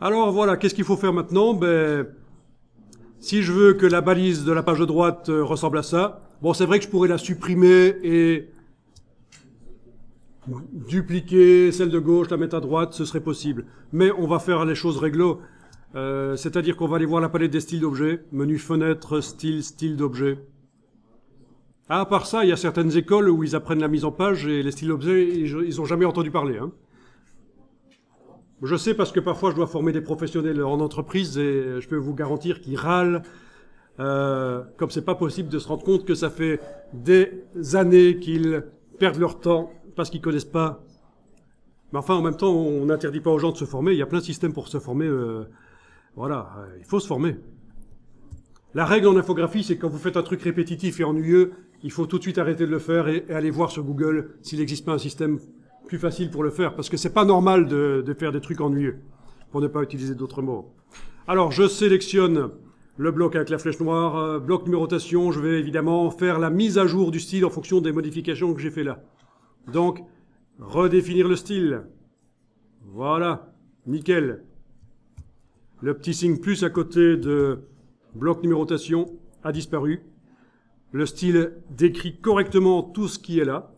Alors voilà, qu'est-ce qu'il faut faire maintenant? Ben, si je veux que la balise de la page de droite euh, ressemble à ça, bon, c'est vrai que je pourrais la supprimer et dupliquer celle de gauche, la mettre à droite, ce serait possible. Mais on va faire les choses réglo, euh, c'est-à-dire qu'on va aller voir la palette des styles d'objets, menu fenêtre, style, style d'objet. Ah, à part ça, il y a certaines écoles où ils apprennent la mise en page et les styles d'objets, ils n'ont jamais entendu parler. Hein. Je sais parce que parfois je dois former des professionnels en entreprise et je peux vous garantir qu'ils râlent. Euh, comme c'est pas possible de se rendre compte que ça fait des années qu'ils perdent leur temps parce qu'ils connaissent pas. Mais enfin, en même temps, on n'interdit pas aux gens de se former. Il y a plein de systèmes pour se former. Euh, voilà, euh, il faut se former. La règle en infographie, c'est quand vous faites un truc répétitif et ennuyeux, il faut tout de suite arrêter de le faire et, aller voir sur Google s'il n'existe pas un système plus facile pour le faire, parce que c'est pas normal de, faire des trucs ennuyeux, pour ne pas utiliser d'autres mots. Alors, je sélectionne le bloc avec la flèche noire, euh, bloc numérotation, je vais évidemment faire la mise à jour du style en fonction des modifications que j'ai fait là. Donc, redéfinir le style. Voilà, nickel. Le petit signe plus à côté de bloc numérotation a disparu. Le style décrit correctement tout ce qui est là.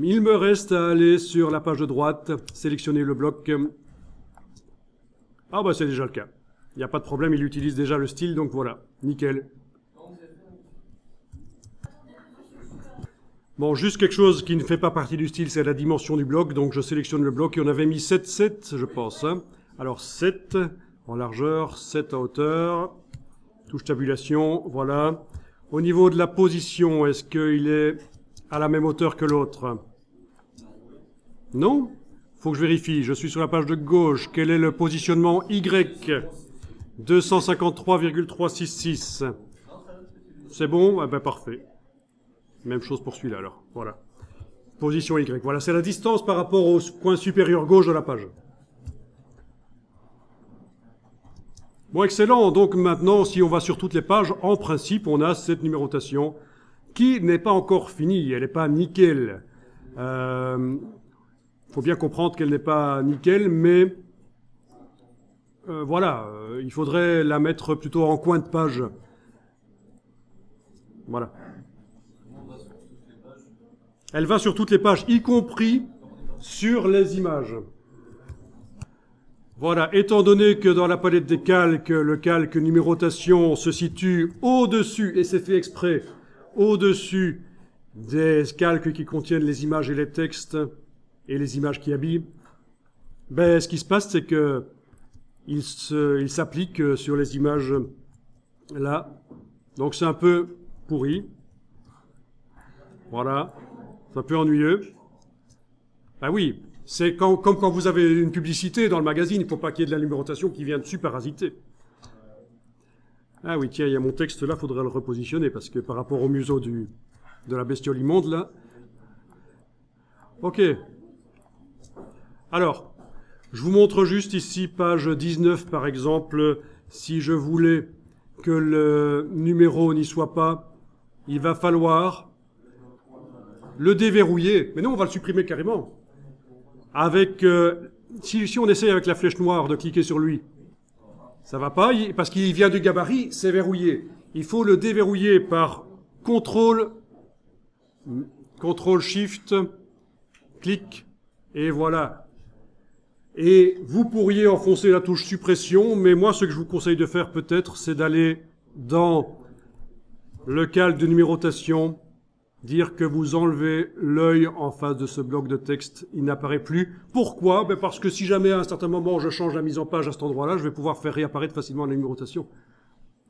Il me reste à aller sur la page de droite, sélectionner le bloc. Ah bah c'est déjà le cas. Il n'y a pas de problème, il utilise déjà le style, donc voilà, nickel. Bon, juste quelque chose qui ne fait pas partie du style, c'est la dimension du bloc, donc je sélectionne le bloc, et on avait mis 7, 7, je pense. Hein. Alors 7 en largeur, 7 en hauteur, touche tabulation, voilà. Au niveau de la position, est-ce qu'il est à la même hauteur que l'autre? Non? Faut que je vérifie, je suis sur la page de gauche, quel est le positionnement Y? 253,366. C'est bon? Ah ben parfait. Même chose pour celui-là alors. Voilà. Position Y. Voilà, c'est la distance par rapport au point supérieur gauche de la page. Bon, excellent. Donc maintenant, si on va sur toutes les pages, en principe, on a cette numérotation qui n'est pas encore finie. Elle n'est pas nickel. Euh, faut bien comprendre qu'elle n'est pas nickel, mais euh, voilà, euh, il faudrait la mettre plutôt en coin de page. Voilà. Elle va sur toutes les pages, y compris sur les images. Voilà, étant donné que dans la palette des calques, le calque numérotation se situe au-dessus, et c'est fait exprès, au-dessus des calques qui contiennent les images et les textes, et les images qui habillent, ben, ce qui se passe, c'est que il s'applique sur les images là. Donc c'est un peu pourri. Voilà. C'est un peu ennuyeux. Ben oui, c'est comme quand vous avez une publicité dans le magazine, il ne faut pas qu'il y ait de la numérotation qui vient dessus parasiter. Ah oui, tiens, il y a mon texte là, il faudrait le repositionner, parce que par rapport au museau du, de la bestiole immonde, là. Ok. Alors, je vous montre juste ici, page 19 par exemple, si je voulais que le numéro n'y soit pas, il va falloir le déverrouiller. Mais non, on va le supprimer carrément. Avec, euh, si, si, on essaye avec la flèche noire de cliquer sur lui, ça va pas, parce qu'il vient du gabarit, c'est verrouillé. Il faut le déverrouiller par contrôle, contrôle shift, clic, et voilà. Et vous pourriez enfoncer la touche suppression, mais moi, ce que je vous conseille de faire peut-être, c'est d'aller dans le calque de numérotation, dire que vous enlevez l'œil en face de ce bloc de texte, il n'apparaît plus. Pourquoi? Ben Parce que si jamais à un certain moment je change la mise en page à cet endroit-là, je vais pouvoir faire réapparaître facilement la numérotation.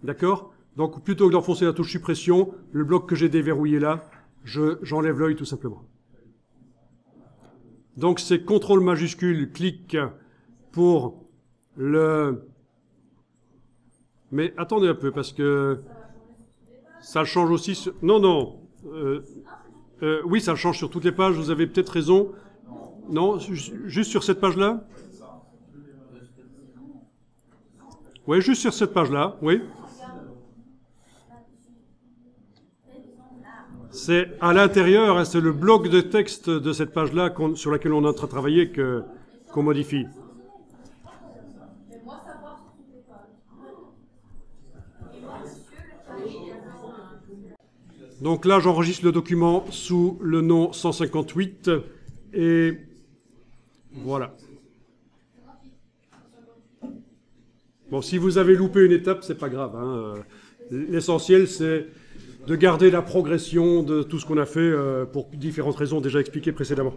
D'accord? Donc plutôt que d'enfoncer la touche suppression, le bloc que j'ai déverrouillé là, j'enlève l'œil tout simplement. Donc c'est CTRL majuscule, clic pour le... Mais attendez un peu parce que ça change aussi sur... Non, non, euh, euh, oui, ça change sur toutes les pages, vous avez peut-être raison. Non, juste sur cette page-là? Oui, juste sur cette page-là, oui. C'est à l'intérieur, c'est le bloc de texte de cette page-là sur laquelle on est en train de travailler qu'on modifie. Donc là, j'enregistre le document sous le nom 158 et voilà. Bon, si vous avez loupé une étape, c'est pas grave. hein. L'essentiel, c'est de garder la progression de tout ce qu'on a fait euh, pour différentes raisons déjà expliquées précédemment.